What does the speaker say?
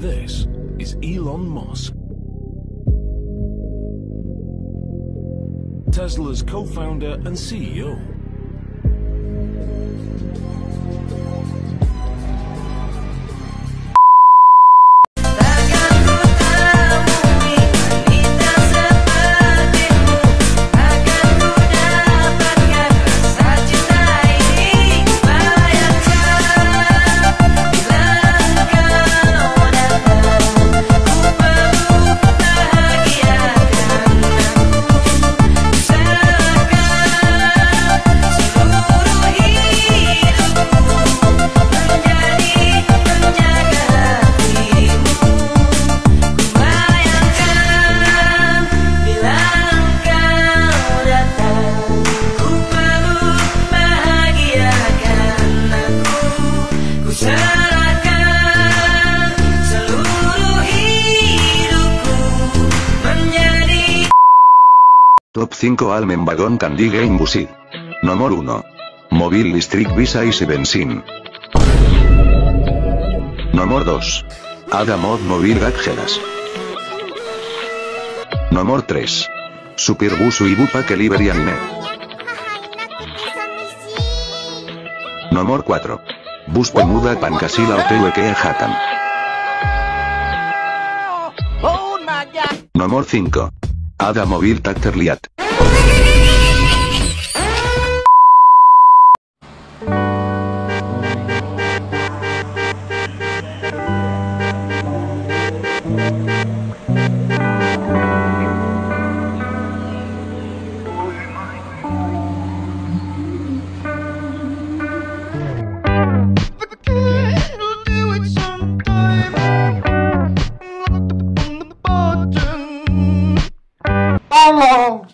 This is Elon Musk. Tesla's co-founder and CEO. Top 5 Almen Vagón Candy Game Busi. Nomor 1. Móvil District Visa y Benzin. Nomor 2. Ada Mod Móvil Gaggeras. Nomor 3. Super Busu y Bupa que Anime. Nomor 4. Bus Pemuda Pancasila Hotel que Hakan. Nomor 5. Ada Móvil Tacterliat. long.